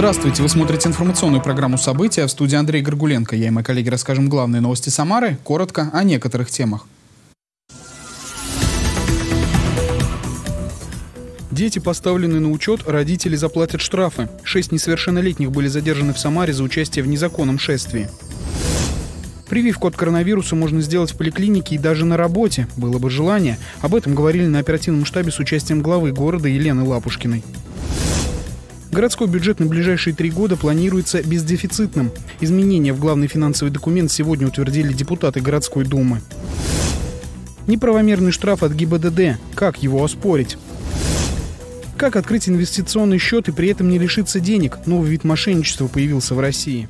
Здравствуйте, вы смотрите информационную программу «События» в студии Андрей Горгуленко. Я и мои коллеги расскажем главные новости Самары, коротко о некоторых темах. Дети поставлены на учет, родители заплатят штрафы. Шесть несовершеннолетних были задержаны в Самаре за участие в незаконном шествии. Прививку от коронавируса можно сделать в поликлинике и даже на работе. Было бы желание. Об этом говорили на оперативном штабе с участием главы города Елены Лапушкиной. Городской бюджет на ближайшие три года планируется бездефицитным. Изменения в главный финансовый документ сегодня утвердили депутаты городской думы. Неправомерный штраф от ГИБДД. Как его оспорить? Как открыть инвестиционный счет и при этом не лишиться денег? Новый вид мошенничества появился в России.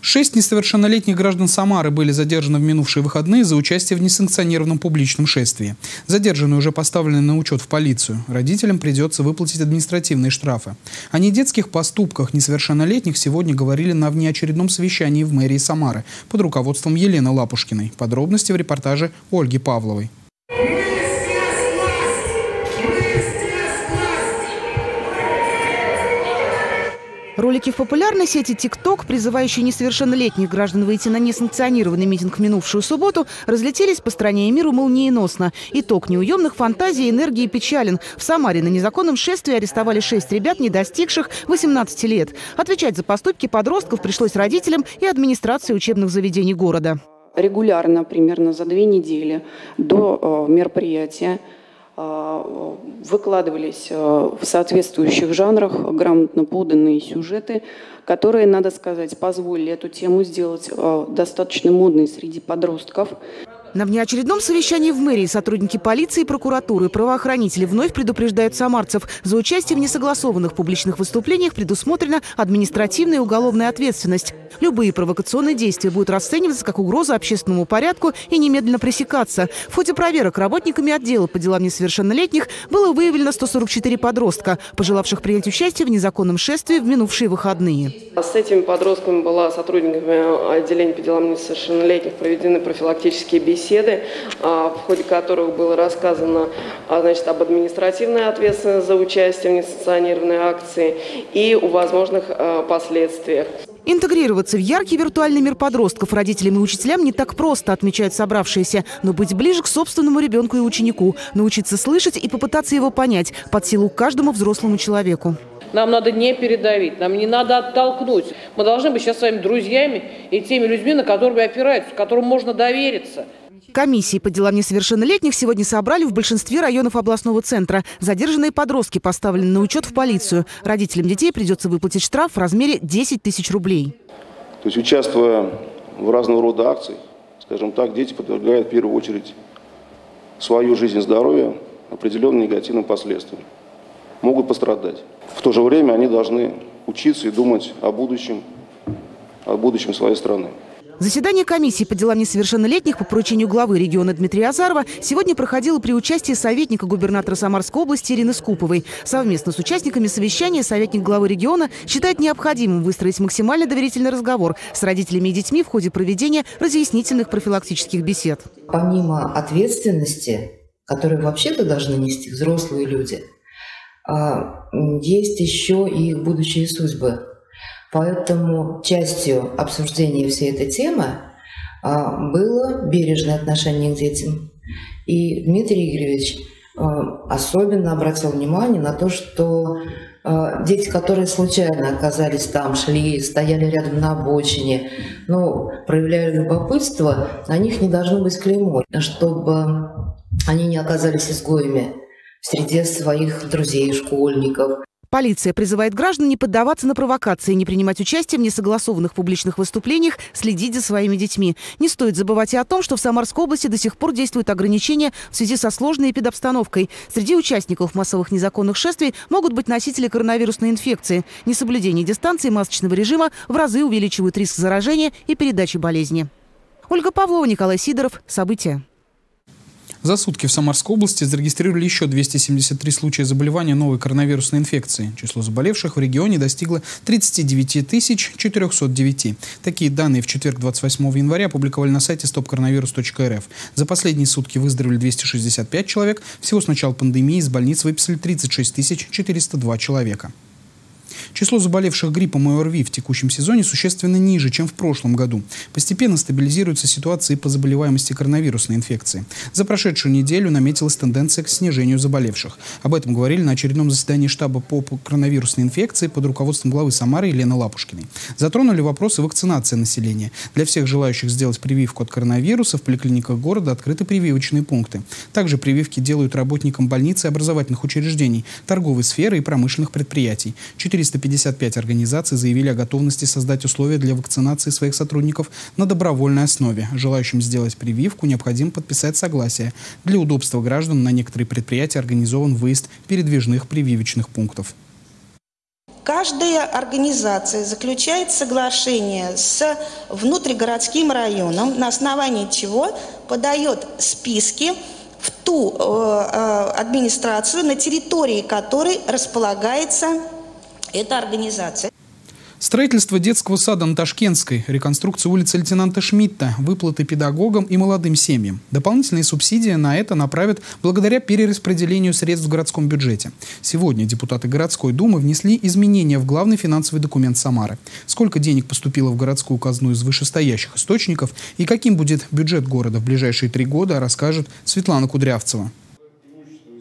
Шесть несовершеннолетних граждан Самары были задержаны в минувшие выходные за участие в несанкционированном публичном шествии. Задержанные уже поставлены на учет в полицию. Родителям придется выплатить административные штрафы. О недетских поступках несовершеннолетних сегодня говорили на внеочередном совещании в мэрии Самары под руководством Елены Лапушкиной. Подробности в репортаже Ольги Павловой. Ролики в популярной сети TikTok, призывающие несовершеннолетних граждан выйти на несанкционированный митинг в минувшую субботу, разлетелись по стране и миру молниеносно. Итог неуемных фантазий, энергии печален. В Самаре на незаконном шествии арестовали шесть ребят, не достигших 18 лет. Отвечать за поступки подростков пришлось родителям и администрации учебных заведений города. Регулярно, примерно за две недели до э, мероприятия, выкладывались а, в соответствующих жанрах грамотно поданные сюжеты, которые, надо сказать, позволили эту тему сделать а, достаточно модной среди подростков. На внеочередном совещании в мэрии сотрудники полиции, прокуратуры и правоохранители вновь предупреждают самарцев. За участие в несогласованных публичных выступлениях предусмотрена административная и уголовная ответственность. Любые провокационные действия будут расцениваться как угроза общественному порядку и немедленно пресекаться. В ходе проверок работниками отдела по делам несовершеннолетних было выявлено 144 подростка, пожелавших принять участие в незаконном шествии в минувшие выходные. С этими подростками была сотрудниками отделения по делам несовершеннолетних проведены профилактические беседы беседы, а, в ходе которых было рассказано а, значит, об административной ответственности за участие в несанкционированной акции и о возможных а, последствиях. Интегрироваться в яркий виртуальный мир подростков родителям и учителям не так просто, отмечают собравшиеся. Но быть ближе к собственному ребенку и ученику, научиться слышать и попытаться его понять под силу каждому взрослому человеку. Нам надо не передавить, нам не надо оттолкнуть. Мы должны быть сейчас своими друзьями и теми людьми, на которых опираются, которым можно довериться. Комиссии по делам несовершеннолетних сегодня собрали в большинстве районов областного центра. Задержанные подростки поставлены на учет в полицию. Родителям детей придется выплатить штраф в размере 10 тысяч рублей. То есть, участвуя в разного рода акции, скажем так, дети подвергают в первую очередь свою жизнь и здоровье определенным негативным последствиям. Могут пострадать. В то же время они должны учиться и думать о будущем, о будущем своей страны. Заседание комиссии по делам несовершеннолетних по поручению главы региона Дмитрия Азарова сегодня проходило при участии советника губернатора Самарской области Ирины Скуповой. Совместно с участниками совещания советник главы региона считает необходимым выстроить максимально доверительный разговор с родителями и детьми в ходе проведения разъяснительных профилактических бесед. Помимо ответственности, которую вообще-то должны нести взрослые люди, а, есть еще и их будущие судьбы. Поэтому частью обсуждения всей этой темы а, было бережное отношение к детям. И Дмитрий Игоревич а, особенно обратил внимание на то, что а, дети, которые случайно оказались там, шли, стояли рядом на обочине, ну, проявляя любопытство, на них не должно быть клеймо, чтобы они не оказались изгоями в среде своих друзей, школьников. Полиция призывает граждан не поддаваться на провокации, не принимать участие в несогласованных публичных выступлениях, следить за своими детьми. Не стоит забывать и о том, что в Самарской области до сих пор действуют ограничения в связи со сложной эпидобстановкой. Среди участников массовых незаконных шествий могут быть носители коронавирусной инфекции. Несоблюдение дистанции масочного режима в разы увеличивает риск заражения и передачи болезни. Ольга Павлова, Николай Сидоров. События. За сутки в Самарской области зарегистрировали еще 273 случая заболевания новой коронавирусной инфекции. Число заболевших в регионе достигло 39 409. Такие данные в четверг 28 января опубликовали на сайте stopcoronavirus.rf. За последние сутки выздоровели 265 человек. Всего с начала пандемии из больниц выписали 36 402 человека. Число заболевших гриппом и ОРВИ в текущем сезоне существенно ниже, чем в прошлом году. Постепенно стабилизируется ситуация по заболеваемости коронавирусной инфекции. За прошедшую неделю наметилась тенденция к снижению заболевших. Об этом говорили на очередном заседании штаба по коронавирусной инфекции под руководством главы Самары Елены Лапушкиной. Затронули вопросы вакцинации населения. Для всех желающих сделать прививку от коронавируса в поликлиниках города открыты прививочные пункты. Также прививки делают работникам больниц и образовательных учреждений, торговой сферы и промышленных предприятий. 455 организаций заявили о готовности создать условия для вакцинации своих сотрудников на добровольной основе. Желающим сделать прививку необходимо подписать согласие. Для удобства граждан на некоторые предприятия организован выезд передвижных прививочных пунктов. Каждая организация заключает соглашение с внутригородским районом, на основании чего подает списки в ту э, э, администрацию, на территории которой располагается эта организация. Строительство детского сада на Ташкентской, реконструкция улицы лейтенанта Шмидта, выплаты педагогам и молодым семьям. Дополнительные субсидии на это направят благодаря перераспределению средств в городском бюджете. Сегодня депутаты городской думы внесли изменения в главный финансовый документ Самары. Сколько денег поступило в городскую казну из вышестоящих источников и каким будет бюджет города в ближайшие три года, расскажет Светлана Кудрявцева.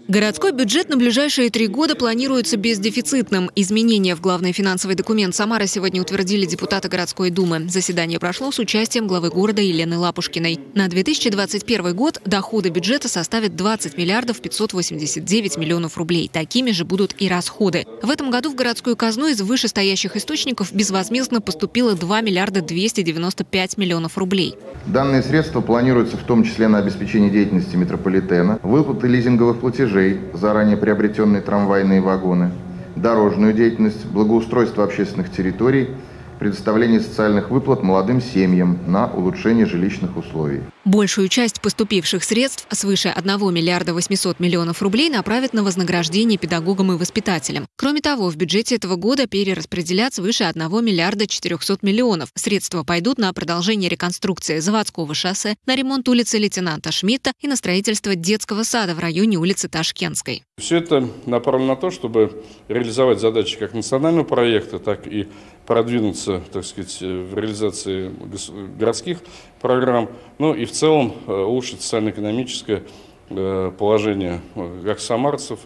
Городской бюджет на ближайшие три года планируется бездефицитным. Изменения в главный финансовый документ Самары сегодня утвердили депутаты городской думы. Заседание прошло с участием главы города Елены Лапушкиной. На 2021 год доходы бюджета составят 20 миллиардов 589 миллионов рублей. Такими же будут и расходы. В этом году в городскую казну из вышестоящих источников безвозмездно поступило 2 миллиарда 295 миллионов рублей. Данные средства планируются в том числе на обеспечение деятельности метрополитена, выплаты лизинговых платежей, платежей, заранее приобретенные трамвайные вагоны, дорожную деятельность, благоустройство общественных территорий – предоставление социальных выплат молодым семьям на улучшение жилищных условий. Большую часть поступивших средств, свыше 1 миллиарда 800 миллионов рублей, направят на вознаграждение педагогам и воспитателям. Кроме того, в бюджете этого года перераспределят свыше 1 миллиарда 400 миллионов. Средства пойдут на продолжение реконструкции заводского шоссе, на ремонт улицы лейтенанта Шмидта и на строительство детского сада в районе улицы Ташкентской. Все это направлено на то, чтобы реализовать задачи как национального проекта, так и продвинуться, так сказать, в реализации городских программ, ну и в целом э, улучшить социально-экономическое э, положение э, как самарцев,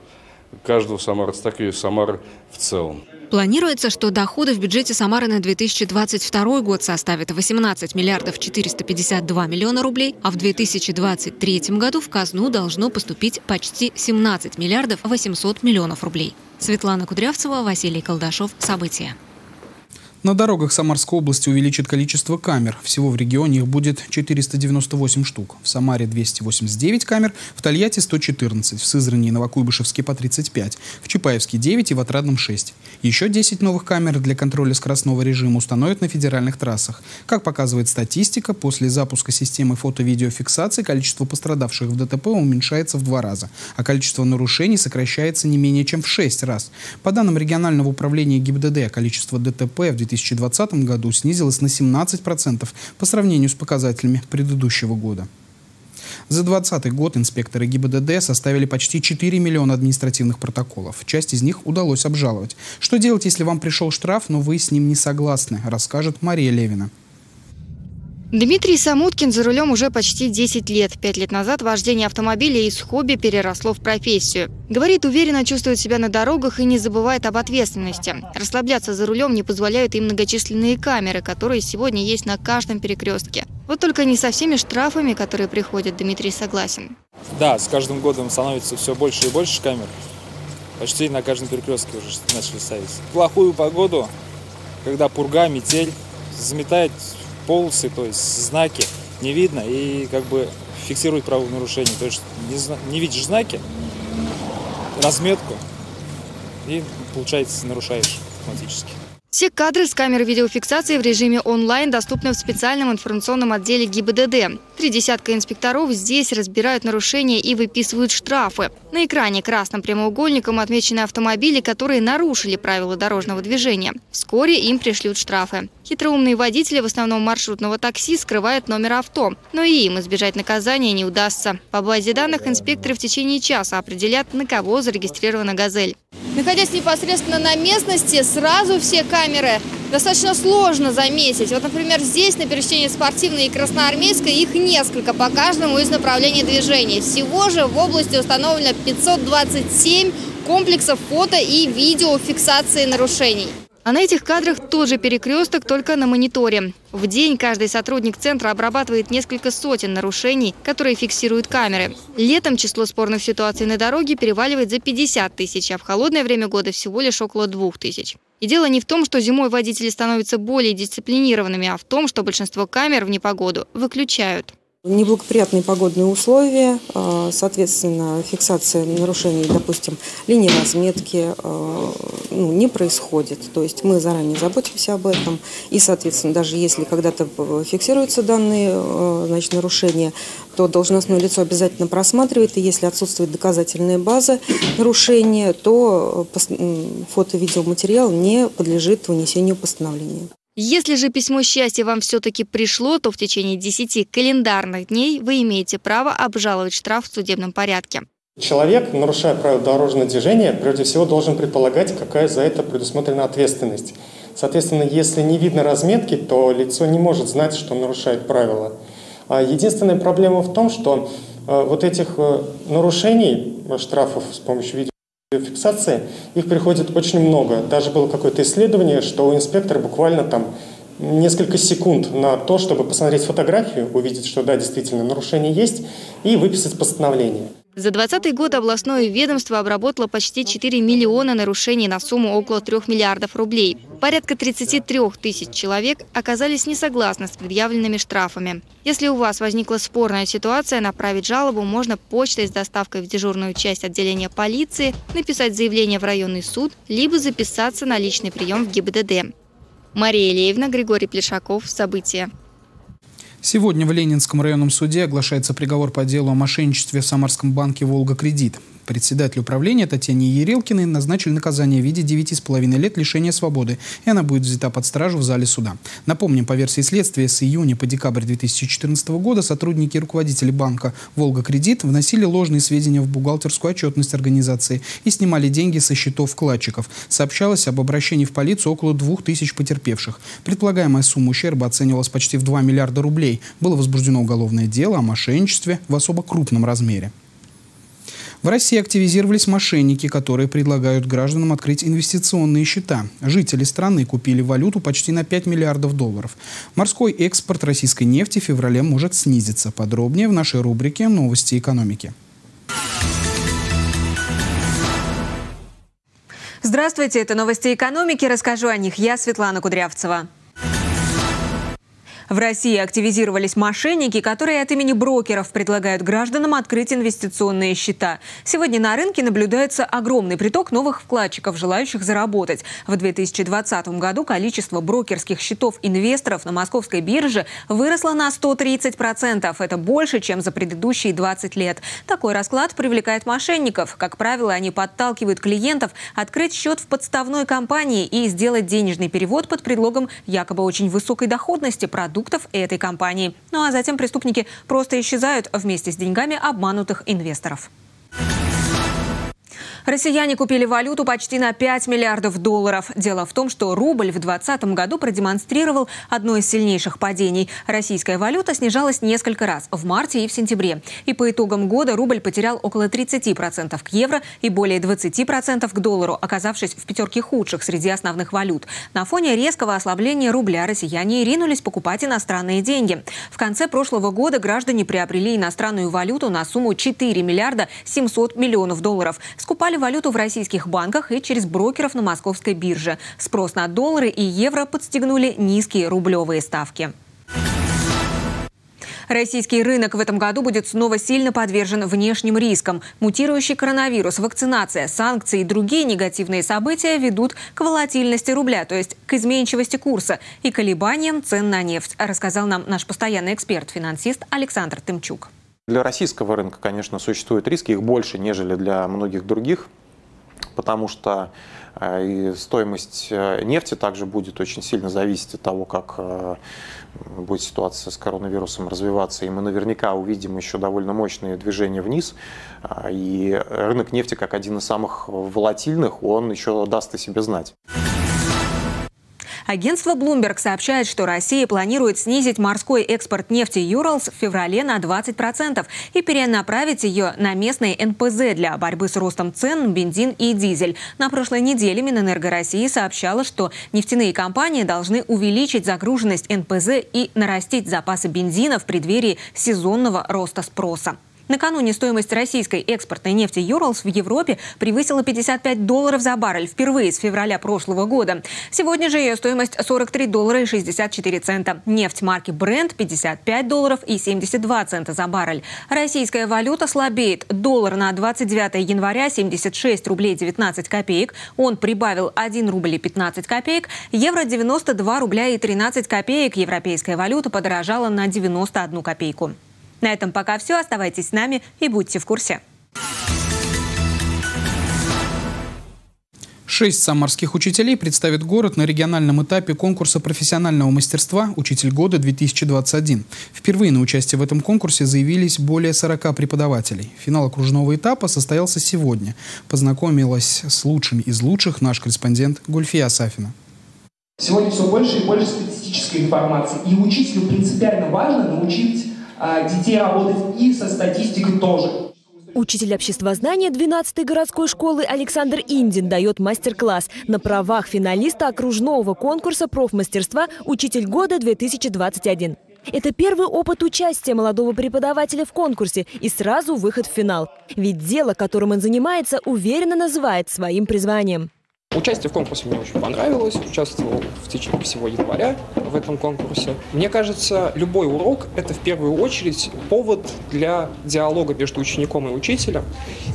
каждого самарца, так и Самары в целом. Планируется, что доходы в бюджете Самары на 2022 год составят 18 миллиардов 452 миллиона рублей, а в 2023 году в казну должно поступить почти 17 миллиардов 800 миллионов рублей. Светлана Кудрявцева, Василий Колдашов. События. На дорогах Самарской области увеличит количество камер. Всего в регионе их будет 498 штук. В Самаре 289 камер, в Тольятти 114, в Сызрани и Новокуйбышевске по 35, в Чапаевске 9 и в Отрадном 6. Еще 10 новых камер для контроля скоростного режима установят на федеральных трассах. Как показывает статистика, после запуска системы фото-видеофиксации количество пострадавших в ДТП уменьшается в два раза, а количество нарушений сокращается не менее чем в 6 раз. По данным регионального управления ГИБДД, количество ДТП в 2000 2020 году снизилась на 17% по сравнению с показателями предыдущего года. За 2020 год инспекторы ГИБДД составили почти 4 миллиона административных протоколов. Часть из них удалось обжаловать. Что делать, если вам пришел штраф, но вы с ним не согласны, расскажет Мария Левина. Дмитрий Самуткин за рулем уже почти 10 лет. Пять лет назад вождение автомобиля из хобби переросло в профессию. Говорит, уверенно чувствует себя на дорогах и не забывает об ответственности. Расслабляться за рулем не позволяют и многочисленные камеры, которые сегодня есть на каждом перекрестке. Вот только не со всеми штрафами, которые приходят, Дмитрий согласен. Да, с каждым годом становится все больше и больше камер. Почти на каждом перекрестке уже начали ставить. В плохую погоду, когда пурга, метель, заметает полосы, то есть знаки не видно и как бы фиксирует правонарушение. То есть не, не видишь знаки, разметку и получается нарушаешь автоматически. Все кадры с камер видеофиксации в режиме онлайн доступны в специальном информационном отделе ГИБДД. Три десятка инспекторов здесь разбирают нарушения и выписывают штрафы. На экране красным прямоугольником отмечены автомобили, которые нарушили правила дорожного движения. Вскоре им пришлют штрафы. Хитроумные водители, в основном маршрутного такси, скрывают номер авто. Но и им избежать наказания не удастся. По базе данных инспекторы в течение часа определят, на кого зарегистрирована «Газель». Находясь непосредственно на местности, сразу все камеры достаточно сложно заметить. Вот, например, здесь на пересечении Спортивной и Красноармейской их несколько по каждому из направлений движения. Всего же в области установлено 527 комплексов фото и видеофиксации нарушений. А на этих кадрах тот же перекресток, только на мониторе. В день каждый сотрудник центра обрабатывает несколько сотен нарушений, которые фиксируют камеры. Летом число спорных ситуаций на дороге переваливает за 50 тысяч, а в холодное время года всего лишь около 2 тысяч. И дело не в том, что зимой водители становятся более дисциплинированными, а в том, что большинство камер в непогоду выключают. Неблагоприятные погодные условия, а, соответственно, фиксация нарушений, допустим, линии разметки а, ну, не происходит. То есть мы заранее заботимся об этом. И, соответственно, даже если когда-то фиксируются данные а, значит, нарушения, то должностное лицо обязательно просматривает. И если отсутствует доказательная база нарушения, то фото-видеоматериал не подлежит вынесению постановления. Если же письмо счастья вам все-таки пришло, то в течение 10 календарных дней вы имеете право обжаловать штраф в судебном порядке. Человек, нарушая правила дорожного движения, прежде всего должен предполагать, какая за это предусмотрена ответственность. Соответственно, если не видно разметки, то лицо не может знать, что нарушает правила. А единственная проблема в том, что э, вот этих э, нарушений, штрафов с помощью видео фиксации, их приходит очень много. Даже было какое-то исследование, что у инспектора буквально там несколько секунд на то, чтобы посмотреть фотографию, увидеть, что да, действительно нарушение есть, и выписать постановление. За 2020 год областное ведомство обработало почти 4 миллиона нарушений на сумму около 3 миллиардов рублей. Порядка 33 тысяч человек оказались не согласны с предъявленными штрафами. Если у вас возникла спорная ситуация, направить жалобу можно почтой с доставкой в дежурную часть отделения полиции, написать заявление в районный суд, либо записаться на личный прием в ГИБДД. Мария Ильеевна, Григорий Плешаков. События. Сегодня в Ленинском районном суде оглашается приговор по делу о мошенничестве в Самарском банке «Волга-кредит». Председатель управления Татьяне Ерелкиной назначили наказание в виде 9,5 лет лишения свободы, и она будет взята под стражу в зале суда. Напомним, по версии следствия, с июня по декабрь 2014 года сотрудники и руководители банка «Волга-кредит» вносили ложные сведения в бухгалтерскую отчетность организации и снимали деньги со счетов вкладчиков. Сообщалось об обращении в полицию около 2000 потерпевших. Предполагаемая сумма ущерба оценивалась почти в 2 миллиарда рублей. Было возбуждено уголовное дело о мошенничестве в особо крупном размере. В России активизировались мошенники, которые предлагают гражданам открыть инвестиционные счета. Жители страны купили валюту почти на 5 миллиардов долларов. Морской экспорт российской нефти в феврале может снизиться. Подробнее в нашей рубрике «Новости экономики». Здравствуйте, это новости экономики. Расскажу о них я, Светлана Кудрявцева. В России активизировались мошенники, которые от имени брокеров предлагают гражданам открыть инвестиционные счета. Сегодня на рынке наблюдается огромный приток новых вкладчиков, желающих заработать. В 2020 году количество брокерских счетов инвесторов на московской бирже выросло на 130%. Это больше, чем за предыдущие 20 лет. Такой расклад привлекает мошенников. Как правило, они подталкивают клиентов открыть счет в подставной компании и сделать денежный перевод под предлогом якобы очень высокой доходности продукта продуктов этой компании. Ну а затем преступники просто исчезают вместе с деньгами обманутых инвесторов. Россияне купили валюту почти на 5 миллиардов долларов. Дело в том, что рубль в 2020 году продемонстрировал одно из сильнейших падений. Российская валюта снижалась несколько раз в марте и в сентябре. И по итогам года рубль потерял около 30% к евро и более 20% к доллару, оказавшись в пятерке худших среди основных валют. На фоне резкого ослабления рубля россияне ринулись покупать иностранные деньги. В конце прошлого года граждане приобрели иностранную валюту на сумму 4 миллиарда 700 миллионов долларов. Скупали валюту в российских банках и через брокеров на московской бирже. Спрос на доллары и евро подстегнули низкие рублевые ставки. Российский рынок в этом году будет снова сильно подвержен внешним рискам. Мутирующий коронавирус, вакцинация, санкции и другие негативные события ведут к волатильности рубля, то есть к изменчивости курса и колебаниям цен на нефть, рассказал нам наш постоянный эксперт-финансист Александр Тымчук. Для российского рынка, конечно, существуют риски, их больше, нежели для многих других потому что и стоимость нефти также будет очень сильно зависеть от того, как будет ситуация с коронавирусом развиваться, и мы наверняка увидим еще довольно мощные движения вниз. И рынок нефти, как один из самых волатильных, он еще даст о себе знать. Агентство Bloomberg сообщает, что Россия планирует снизить морской экспорт нефти Юралс в феврале на 20% и перенаправить ее на местные НПЗ для борьбы с ростом цен на бензин и дизель. На прошлой неделе Минэнерго России сообщала, что нефтяные компании должны увеличить загруженность НПЗ и нарастить запасы бензина в преддверии сезонного роста спроса. Накануне стоимость российской экспортной нефти «Юралс» в Европе превысила 55 долларов за баррель впервые с февраля прошлого года. Сегодня же ее стоимость 43 доллара и 64 цента. Нефть марки Brent 55 долларов и 72 цента за баррель. Российская валюта слабеет. Доллар на 29 января 76 рублей 19 копеек. Он прибавил 1 рубль и 15 копеек. Евро 92 рубля и 13 копеек. Европейская валюта подорожала на 91 копейку. На этом пока все. Оставайтесь с нами и будьте в курсе. Шесть самарских учителей представит город на региональном этапе конкурса профессионального мастерства «Учитель года-2021». Впервые на участие в этом конкурсе заявились более 40 преподавателей. Финал окружного этапа состоялся сегодня. Познакомилась с лучшими из лучших наш корреспондент Гульфия Сафина. Сегодня все больше и больше статистической информации. И учителю принципиально важно научить детей работать и со статистикой тоже. Учитель обществознания 12-й городской школы Александр Индин дает мастер-класс на правах финалиста окружного конкурса профмастерства «Учитель года-2021». Это первый опыт участия молодого преподавателя в конкурсе и сразу выход в финал. Ведь дело, которым он занимается, уверенно называет своим призванием. Участие в конкурсе мне очень понравилось. Участвовал в течение всего января в этом конкурсе. Мне кажется, любой урок – это в первую очередь повод для диалога между учеником и учителем.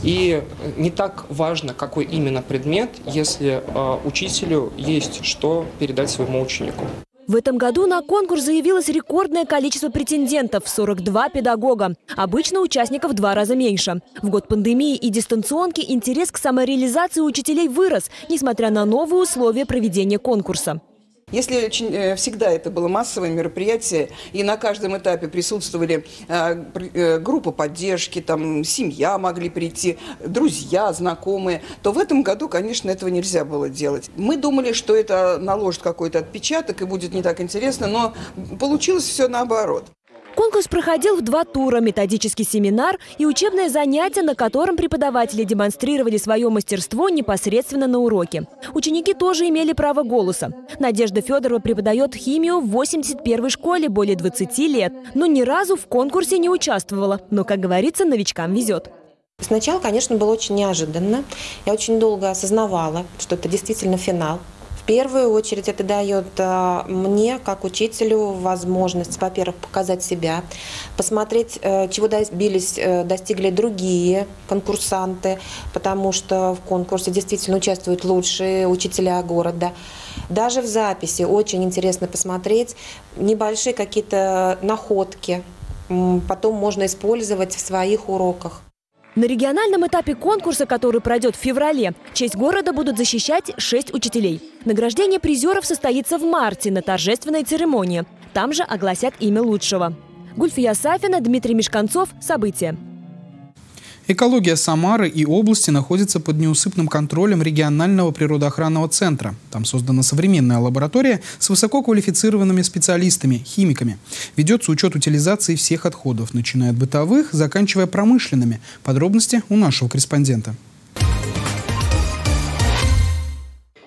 И не так важно, какой именно предмет, если э, учителю есть что передать своему ученику. В этом году на конкурс заявилось рекордное количество претендентов – 42 педагога. Обычно участников в два раза меньше. В год пандемии и дистанционки интерес к самореализации учителей вырос, несмотря на новые условия проведения конкурса. Если очень, э, всегда это было массовое мероприятие, и на каждом этапе присутствовали э, э, группа поддержки, там, семья могли прийти, друзья, знакомые, то в этом году, конечно, этого нельзя было делать. Мы думали, что это наложит какой-то отпечаток и будет не так интересно, но получилось все наоборот. Конкурс проходил в два тура – методический семинар и учебное занятие, на котором преподаватели демонстрировали свое мастерство непосредственно на уроке. Ученики тоже имели право голоса. Надежда Федорова преподает химию в 81-й школе более 20 лет, но ни разу в конкурсе не участвовала. Но, как говорится, новичкам везет. Сначала, конечно, было очень неожиданно. Я очень долго осознавала, что это действительно финал первую очередь это дает э, мне, как учителю, возможность, во-первых, показать себя, посмотреть, э, чего добились, э, достигли другие конкурсанты, потому что в конкурсе действительно участвуют лучшие учителя города. Даже в записи очень интересно посмотреть небольшие какие-то находки, потом можно использовать в своих уроках. На региональном этапе конкурса, который пройдет в феврале, честь города будут защищать шесть учителей. Награждение призеров состоится в марте на торжественной церемонии. Там же огласят имя лучшего. Гульфия Сафина, Дмитрий Мешканцов. События. Экология Самары и области находится под неусыпным контролем регионального природоохранного центра. Там создана современная лаборатория с высококвалифицированными специалистами, химиками. Ведется учет утилизации всех отходов, начиная от бытовых, заканчивая промышленными. Подробности у нашего корреспондента.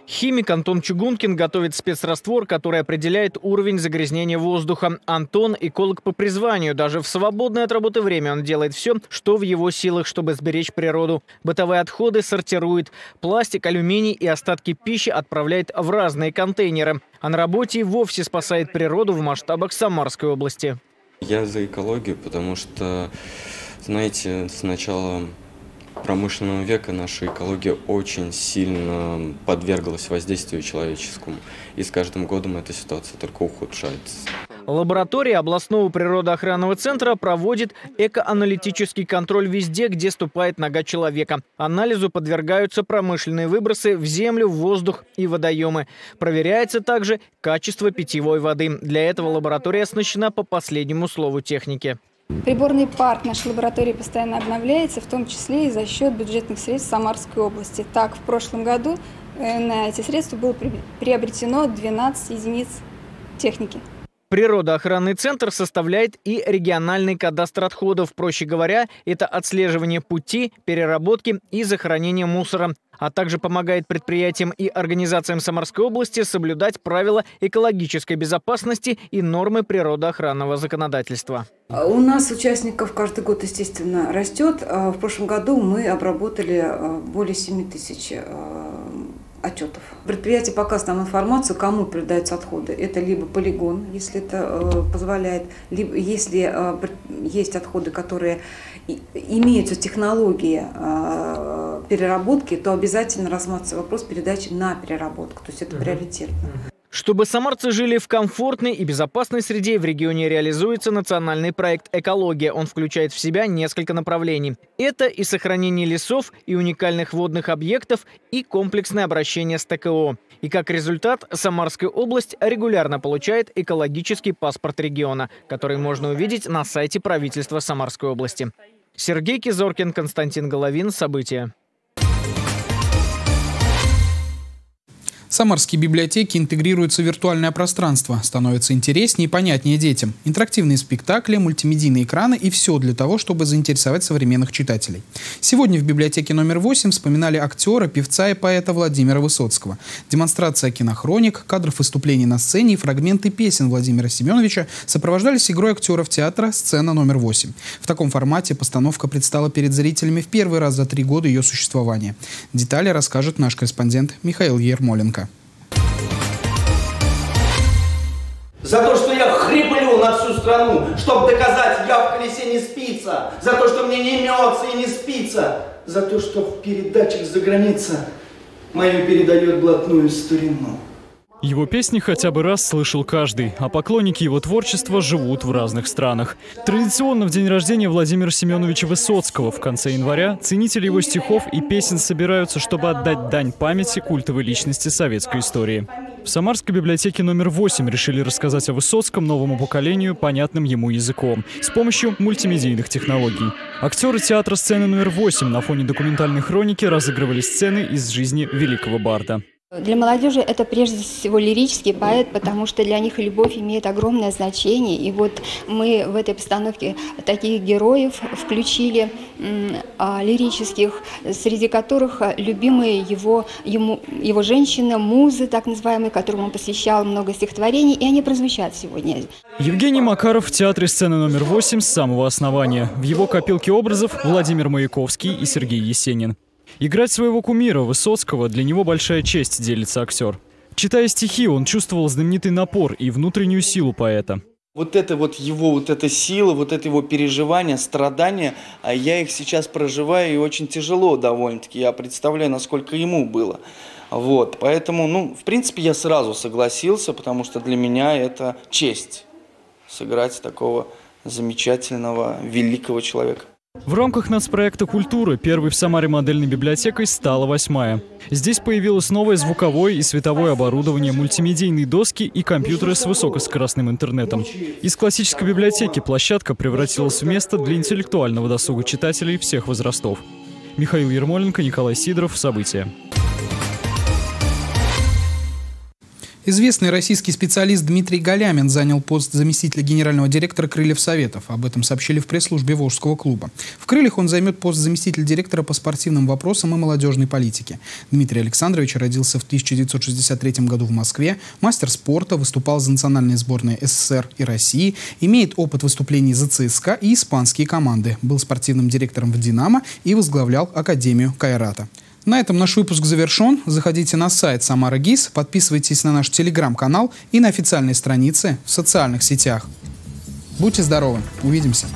Химик Антон Чугункин готовит спецраствор, который определяет уровень загрязнения воздуха. Антон – эколог по призванию. Даже в свободное от работы время он делает все, что в его силах, чтобы сберечь природу. Бытовые отходы сортирует. Пластик, алюминий и остатки пищи отправляет в разные контейнеры. А на работе и вовсе спасает природу в масштабах Самарской области. Я за экологию, потому что, знаете, сначала промышленного века наша экология очень сильно подверглась воздействию человеческому. И с каждым годом эта ситуация только ухудшается. Лаборатория областного природоохранного центра проводит экоаналитический контроль везде, где ступает нога человека. Анализу подвергаются промышленные выбросы в землю, в воздух и водоемы. Проверяется также качество питьевой воды. Для этого лаборатория оснащена по последнему слову техники. Приборный парк нашей лаборатории постоянно обновляется, в том числе и за счет бюджетных средств Самарской области. Так, в прошлом году э, на эти средства было приобретено 12 единиц техники. Природоохранный центр составляет и региональный кадастр отходов. Проще говоря, это отслеживание пути, переработки и захоронения мусора а также помогает предприятиям и организациям Самарской области соблюдать правила экологической безопасности и нормы природоохранного законодательства. У нас участников каждый год, естественно, растет. В прошлом году мы обработали э, более 7 тысяч э, отчетов. Предприятие показывает нам информацию, кому передаются отходы. Это либо полигон, если это э, позволяет, либо если э, есть отходы, которые и, имеются технологии э, переработки, то обязательно рассматривается вопрос передачи на переработку. То есть это приоритетно. Чтобы самарцы жили в комфортной и безопасной среде, в регионе реализуется национальный проект «Экология». Он включает в себя несколько направлений. Это и сохранение лесов, и уникальных водных объектов, и комплексное обращение с ТКО. И как результат, Самарская область регулярно получает экологический паспорт региона, который можно увидеть на сайте правительства Самарской области. Сергей Кизоркин, Константин Головин. События. Самарские библиотеки интегрируются в виртуальное пространство, становятся интереснее и понятнее детям. Интерактивные спектакли, мультимедийные экраны и все для того, чтобы заинтересовать современных читателей. Сегодня в библиотеке номер 8 вспоминали актера, певца и поэта Владимира Высоцкого. Демонстрация кинохроник, кадров выступлений на сцене и фрагменты песен Владимира Семеновича сопровождались игрой актеров театра «Сцена номер 8». В таком формате постановка предстала перед зрителями в первый раз за три года ее существования. Детали расскажет наш корреспондент Михаил Ермоленко. За то, что я хриплю на всю страну, чтобы доказать, я в колесе не спится. За то, что мне не имется и не спится. За то, что в передачах за граница мою передает блатную старину. Его песни хотя бы раз слышал каждый, а поклонники его творчества живут в разных странах. Традиционно в день рождения Владимира Семеновича Высоцкого в конце января ценители его стихов и песен собираются, чтобы отдать дань памяти культовой личности советской истории. В Самарской библиотеке номер 8 решили рассказать о Высоцком новому поколению понятным ему языком с помощью мультимедийных технологий. Актеры театра сцены номер 8 на фоне документальной хроники разыгрывали сцены из жизни великого барда. Для молодежи это прежде всего лирический поэт, потому что для них любовь имеет огромное значение. И вот мы в этой постановке таких героев включили а, лирических, среди которых любимые его, ему, его женщины, музы, так называемые, которым он посвящал много стихотворений, и они прозвучат сегодня. Евгений Макаров в театре сцены номер 8 с самого основания. В его копилке образов Владимир Маяковский и Сергей Есенин. Играть своего кумира, Высоцкого, для него большая честь, делится актер. Читая стихи, он чувствовал знаменитый напор и внутреннюю силу поэта. Вот это вот его, вот эта сила, вот это его переживания, страдания, а я их сейчас проживаю и очень тяжело довольно-таки. Я представляю, насколько ему было. Вот, поэтому, ну, в принципе, я сразу согласился, потому что для меня это честь сыграть такого замечательного, великого человека. В рамках нацпроекта «Культура» первой в Самаре модельной библиотекой стала восьмая. Здесь появилось новое звуковое и световое оборудование, мультимедийные доски и компьютеры с высокоскоростным интернетом. Из классической библиотеки площадка превратилась в место для интеллектуального досуга читателей всех возрастов. Михаил Ермоленко, Николай Сидоров. События. Известный российский специалист Дмитрий Галямин занял пост заместителя генерального директора «Крыльев Советов». Об этом сообщили в пресс-службе Волжского клуба. В «Крыльях» он займет пост заместителя директора по спортивным вопросам и молодежной политике. Дмитрий Александрович родился в 1963 году в Москве, мастер спорта, выступал за национальные сборные СССР и России, имеет опыт выступлений за ЦСКА и испанские команды, был спортивным директором в «Динамо» и возглавлял Академию Кайрата. На этом наш выпуск завершен. Заходите на сайт Самара ГИС, подписывайтесь на наш телеграм-канал и на официальные страницы в социальных сетях. Будьте здоровы. Увидимся.